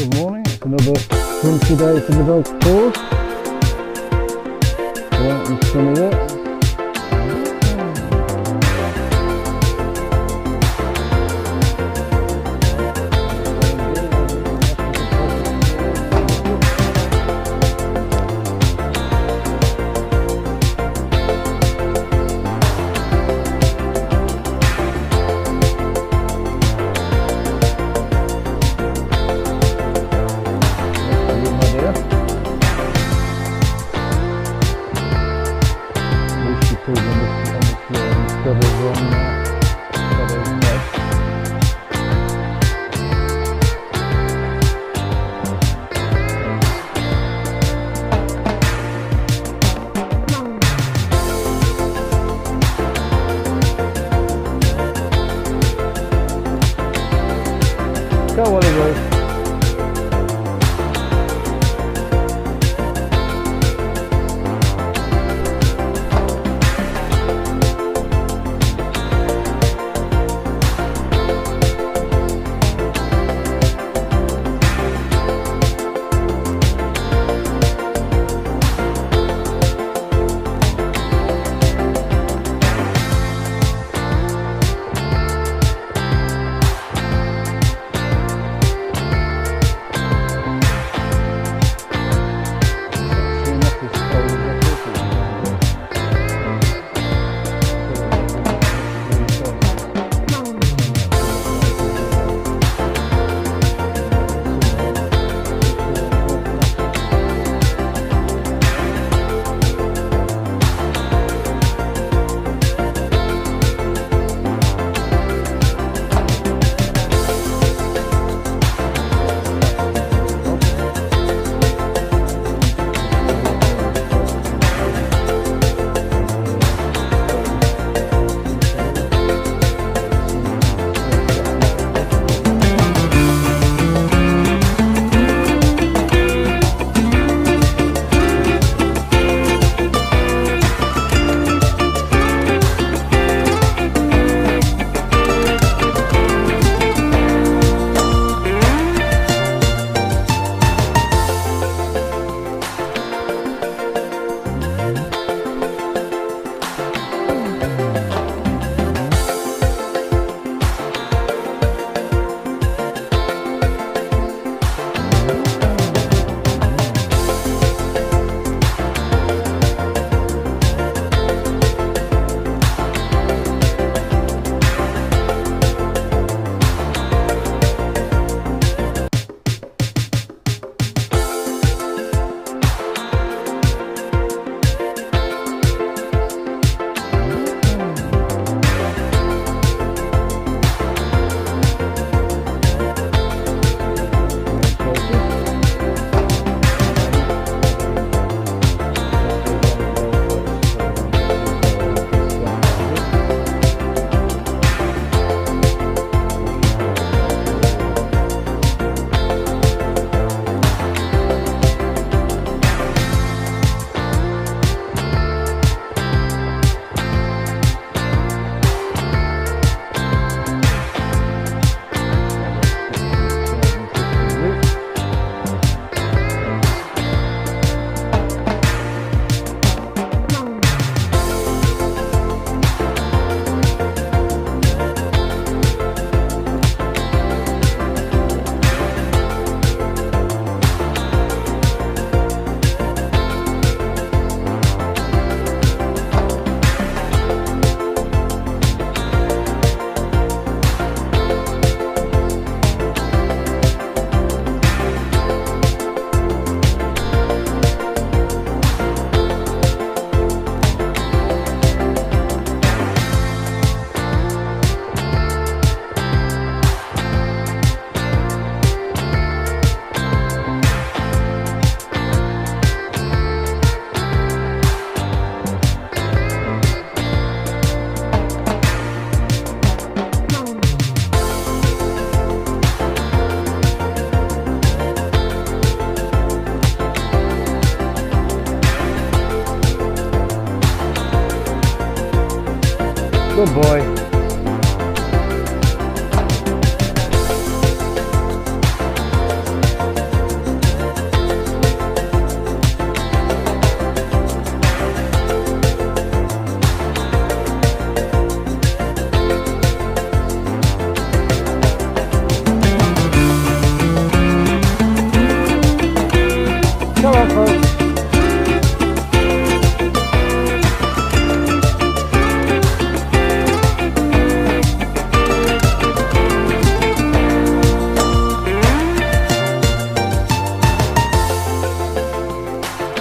Good morning. Another wintry day for the dog tours. Bright and sunny.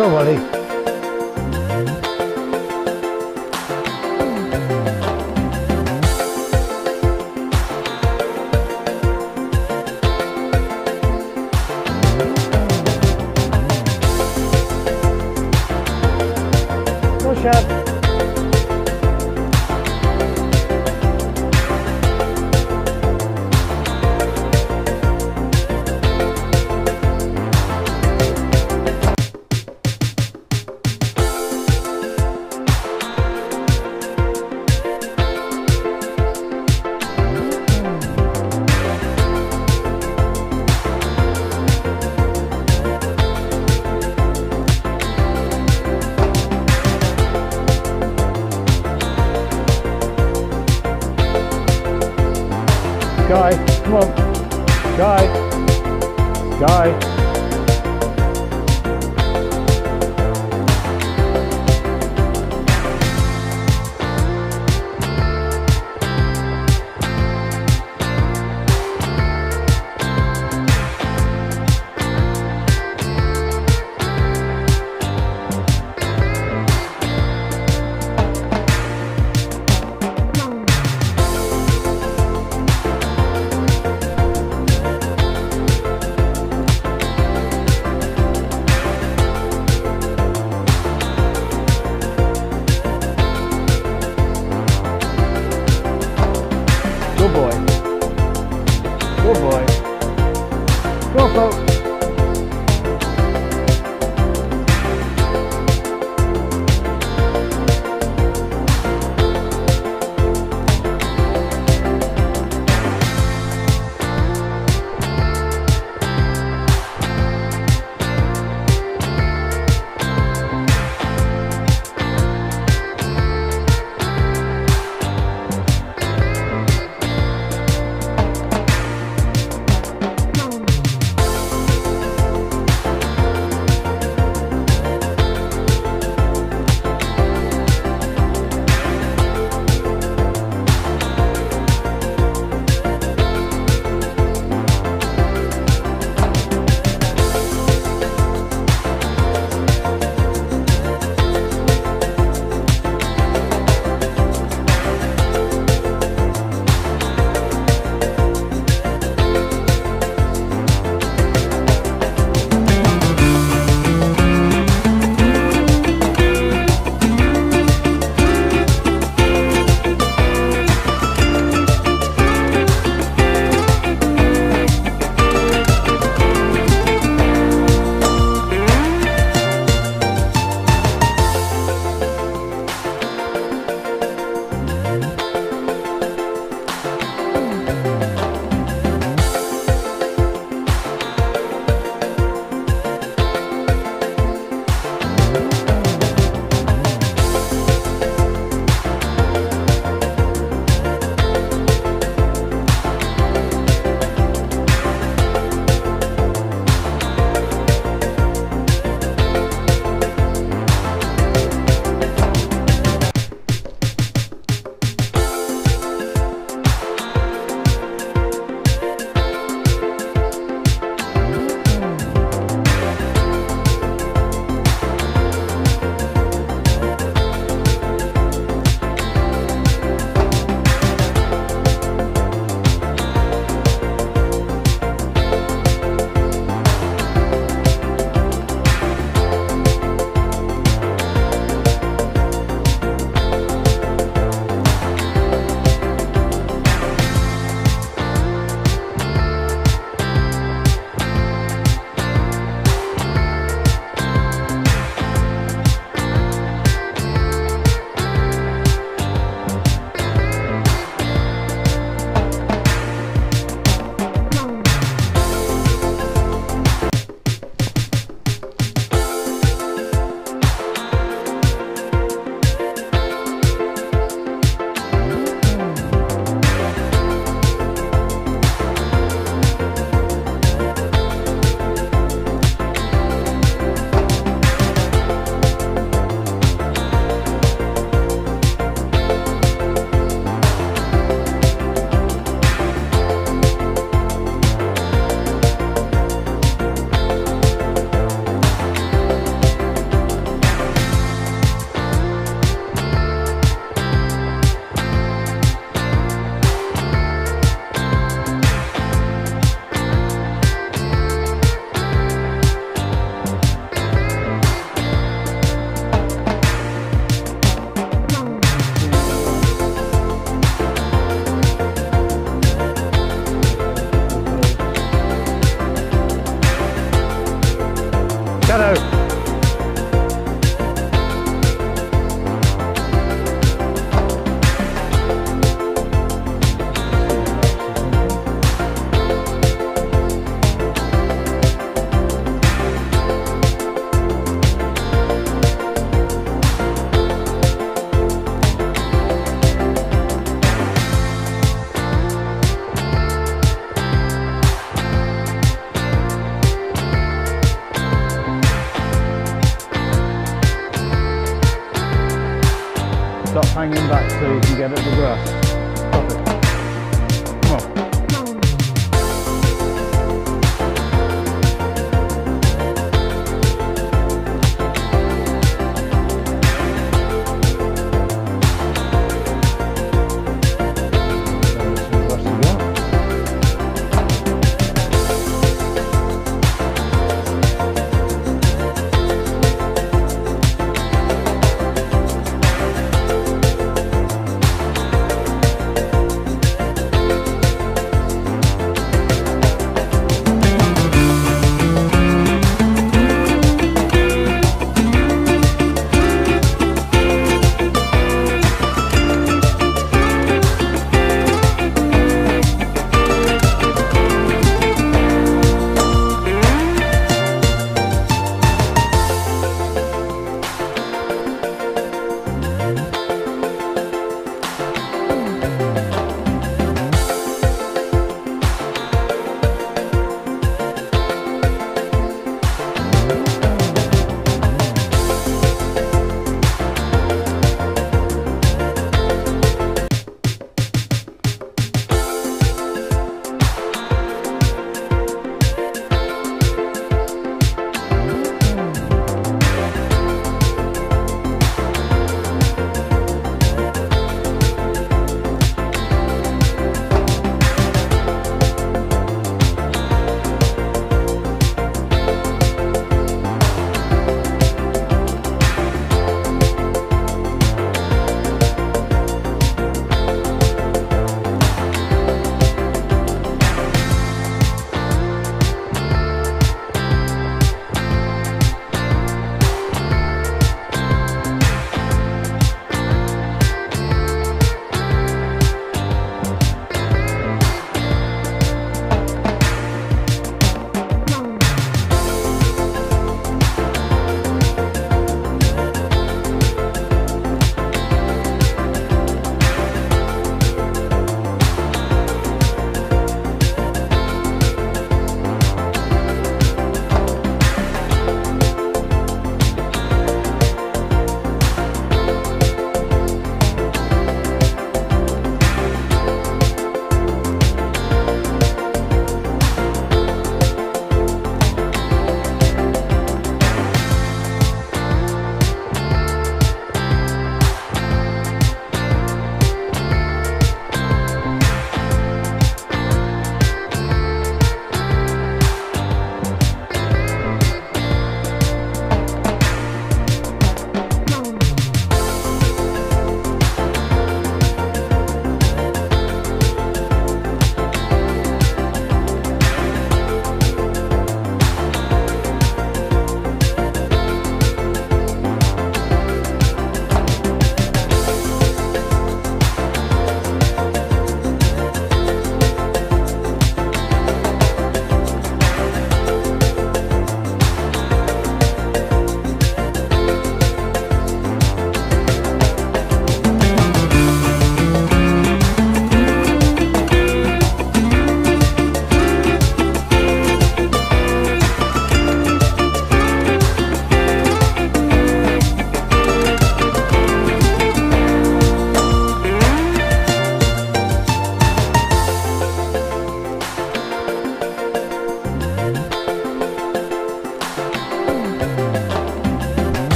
Go, buddy. Guy. Shadow. Hanging back so you can get at the grass.